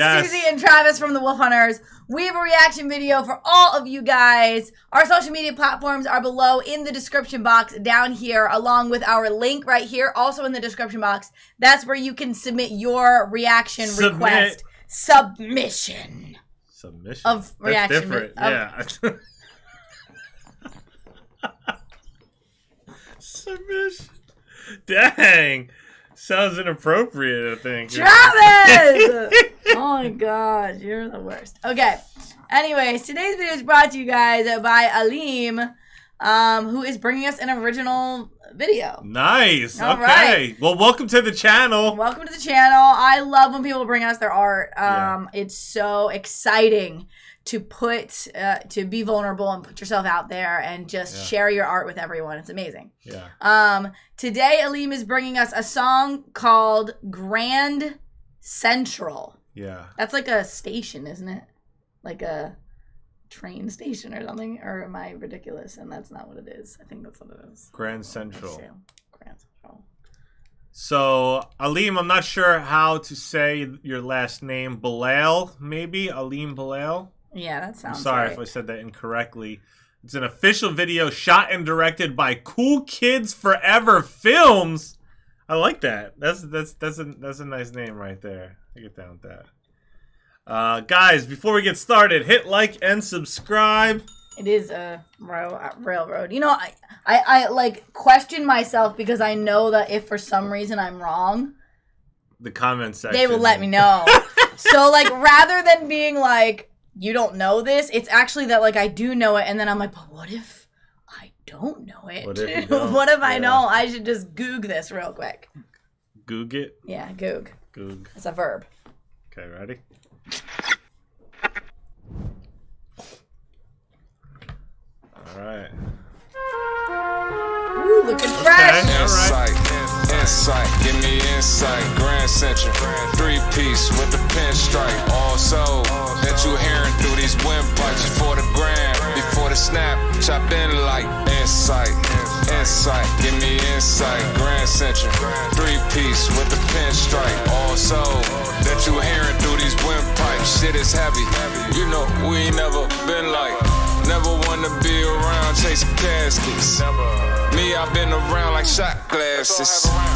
Yes. Susie and Travis from the Wolf HunterZ. We have a reaction video for all of you guys. Our social media platforms are below in the description box down here, along with our link right here, also in the description box. That's where you can submit your reaction Submit. request submission. Submission Of That's reaction, different. of- yeah. Submission. Dang. Sounds inappropriate, I think. Travis! oh my god, you're the worst. Okay. Anyways, today's video is brought to you guys by Aleem, um, who is bringing us an original video. Nice. All okay. right. Well, welcome to the channel. Welcome to the channel. I love when people bring us their art. Um, Yeah. It's so exciting to put, uh, to be vulnerable and put yourself out there and just Yeah. share your art with everyone. It's amazing. Yeah. Um, today, Aleem is bringing us a song called Grand Central. Yeah. That's like a station, isn't it? Like a train station or something? Or am I ridiculous? And that's not what it is. I think that's what it is. Grand Central. So, Grand Central. So, Aleem, I'm not sure how to say your last name. Bilal, maybe? Aleem Bilal? Yeah, that I'm sounds sorry right. if I said that incorrectly. It's an official video shot and directed by Cool Kids Forever Films. I like that. That's that's that's a that's a nice name right there. I get down with that. Uh, guys, before we get started, hit like and subscribe. It is a ro- railroad. You know, I, I, I like question myself because I know that if for some reason I'm wrong, The comment section. they will let me know. so like rather than being like you don't know this, it's actually that like I do know it, and then I'm like, but what if I don't know it? What if don't? what if I know? I should just goog this real quick. Goog it. Yeah, goog. Goog. It's a verb. Okay, ready? All right. Ooh, looking fresh. Okay. Insight, insight, give me insight. Grand Central, three piece with the pinstripe. Also, that you hearing through these windpipes before the gram, before the snap, chop in like insight, insight, give me insight. Grand Central, three piece with the pinstripe. Also, that you hearing through these windpipes. Shit is heavy. You know we ain't never been like. Never wanna be around chasing caskets. Me, I've been around like shot glasses.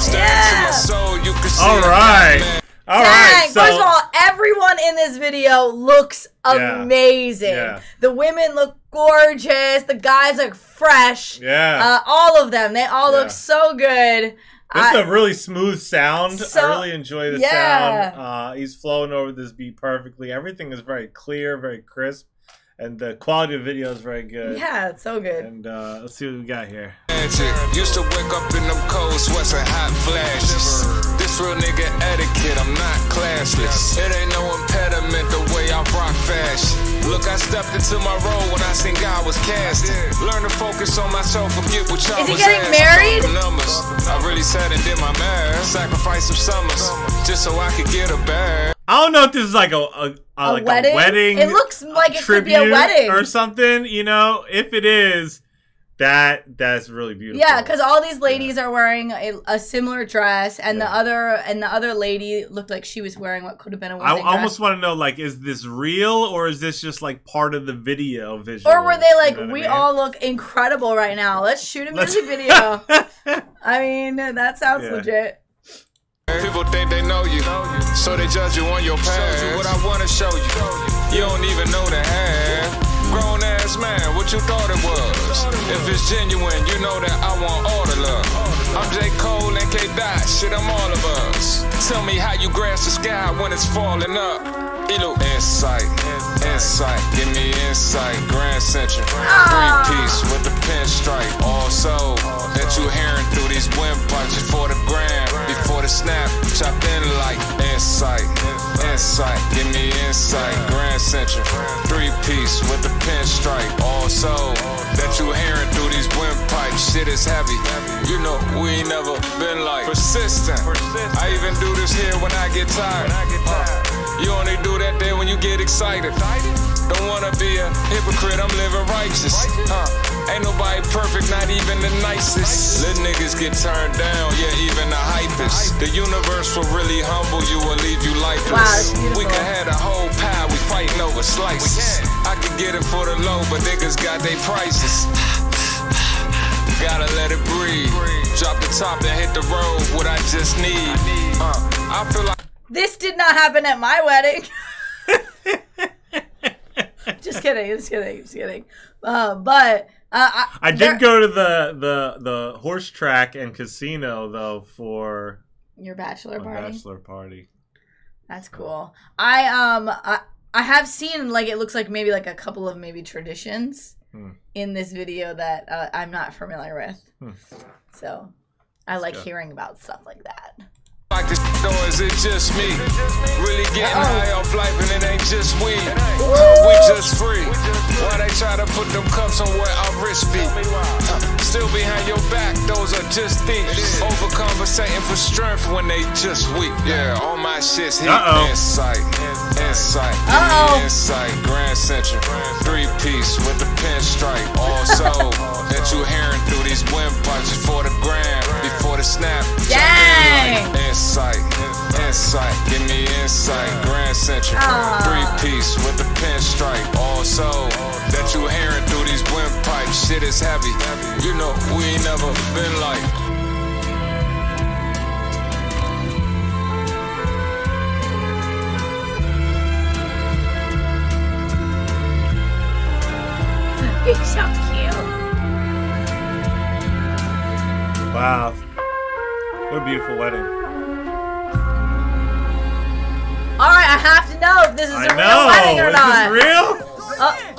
Stare into Yeah. my soul, you can see. All a right. Batman. All Dang, right. So, first of all, everyone in this video looks Yeah. amazing. Yeah. The women look gorgeous. The guys look fresh. yeah. Uh, all of them, they all Yeah. look so good. This is I- a really smooth sound. So- I really enjoy the yeah. sound. Uh, he's flowing over this beat perfectly. Everything is very clear, very crisp, and the quality of video is very good. yeah, it's so good. And uh, let's see what we got here. Used to wake up in them cold sweats and hot flashes. This real nigga etiquette, I'm not classless. It ain't no impediment the way I rock fashion. Look, I stepped into my role when I seen God was casting. Learn to focus on myself, forget what y'all Is he was getting asking. married? Them Numbers. I really sat and did my math. Sacrifice some summers just so I could get a bag. I don't know if this is like a, a, a, A like wedding? a wedding. It looks like it could tribute be a wedding. or something. You know, if it is, that that's really beautiful. Yeah, because all these ladies are wearing a, a similar dress, and the other and the other lady looked like she was wearing what could have been a I wedding almost dress. want to know, like, is this real or is this just like part of the video visual? Or were they like, You know what I we mean? all look incredible right now? Let's shoot a Let's- music video. I mean, that sounds Yeah. legit. People think they know you, so they judge you on your past. What I wanna show you, you don't even know the half. Grown ass man, what you thought it was? If it's genuine, you know that I want all the love. I'm J. Cole and K. Dot, shit, I'm all of us. Tell me how you grasp the sky when it's falling up. Elo insight, insight, give me insight. Grand Central, three piece with the pinstripe. Also, that you hearing through these windpipes for the gram, before the snap, chop in like insight, insight, give me insight. Grand Central, three piece with the pinstripe. Also, that you hearing through these windpipes, shit is heavy. You know we ain't never been like persistent. I even do this here when I get tired. Uh, you only do that there when you get excited. Don't wanna be a hypocrite, I'm living righteous. Huh. Ain't nobody perfect, not even the nicest. Little niggas get turned down, yeah, even the hypest. The universe will really humble you or leave you Wow, lifeless. that's beautiful. we can have the a slice. I can get it for the low, but niggas got their prices. Gotta let it breathe. Drop the top and hit the road. What I just need. Uh, I feel like. This did not happen at my wedding. just kidding, just kidding, just kidding. Uh, but uh, I, I did there- go to the the the horse track and casino though for your bachelor party. bachelor party. That's cool. I um I, I have seen like it looks like maybe like a couple of maybe traditions Hmm. in this video that uh, I'm not familiar with. Hmm. So I like go. hearing about stuff like that. Like this or is it just me? Really getting Uh-oh. high off life and it ain't just weed. Uh, we just free. Why they try to put them cuffs on where our wrist be? Still behind your back, those are just thieves. Overcompensating for strength when they just weak. Yeah, all my shit's heat. Uh-oh. Insight, insight, Uh-oh. insight. Grand Central, three piece with the pinstripe. Also, that you hearing through these windpipes before the gram, before the snap. Dang! Insight, insight, give me insight. Grand Central, three piece with the pinstripe. Also, shit is heavy. You know, we ain't never been like. He's so cute. Wow, what a beautiful wedding! All right, I have to know if this is a I real wedding or Is not. this real? Uh,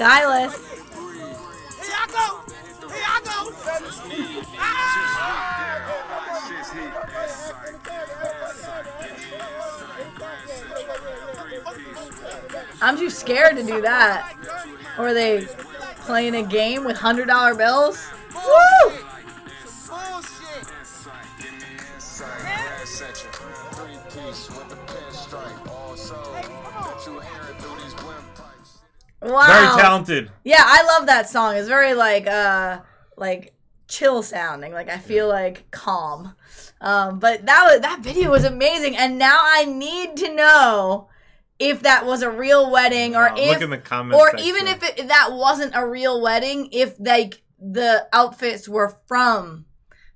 stylist. Here I go. Here I go. Ah! I'm too scared to do that. Or are they playing a game with hundred dollar bills? Woo! Wow. Very talented. Yeah, I love that song. It's very like uh like chill sounding. Like I feel like calm. Um, but that was that video was amazing, and now I need to know if that was a real wedding or Uh, if look in the comments. or section. even if it, that wasn't a real wedding, if like the outfits were from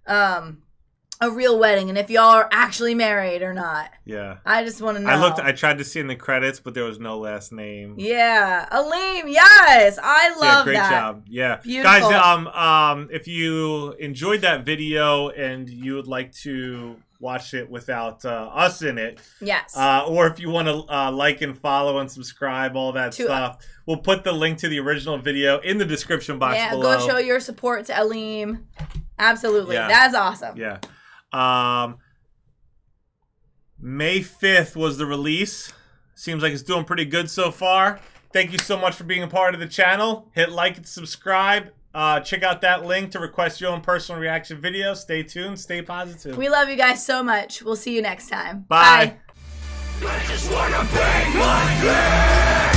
um a real wedding, and if y'all are actually married or not. yeah. I just want to know. I looked. I tried to see in the credits, but there was no last name. yeah, Aleem, yes, I Yeah, love great that. job. Yeah, Beautiful. guys. Um, um, if you enjoyed that video and you would like to watch it without uh, us in it, Yes. uh, or if you want to uh, like and follow and subscribe, all that To- stuff, we'll put the link to the original video in the description box yeah, below. go show your support to Aleem. Absolutely, Yeah. that's awesome. Yeah. Um, May 5th was the release. Seems like it's doing pretty good so far. Thank you so much for being a part of the channel. Hit like and subscribe. Uh, check out that link to request your own personal reaction video. Stay tuned. Stay positive. We love you guys so much. We'll see you next time. Bye. Bye.